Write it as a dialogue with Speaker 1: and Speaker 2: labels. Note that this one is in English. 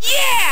Speaker 1: Yeah!